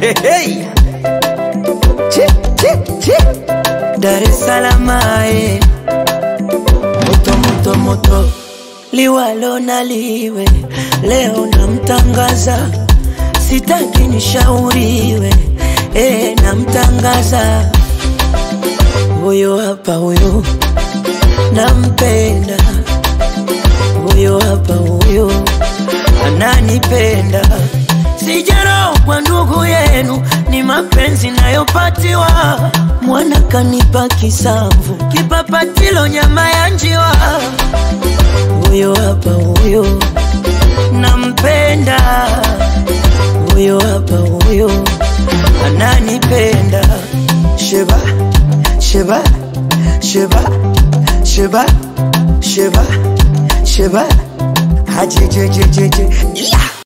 Hey, hey. Chip, chip, chip. Dar es Salaam. Eh. Moto, moto, moto. Liwalo na liwe. Leo namtangaza. Sitaki nishauriwe. Eh, namtangaza. Huyo hapa huyo. Nampenda. Huyo hapa huyo. Ananipenda. Sijarogwa ndugu yenu, ni mapenzi nayopatiwa. Mwana kanipa kisamvu, kipapatilo nyama ya njiwa. Huyo hapa, huyo nampenda, huyo hapa, huyo ananipenda. Sheba, sheba, sheba, sheba, sheba, sheba, hajejejejeje, yeah.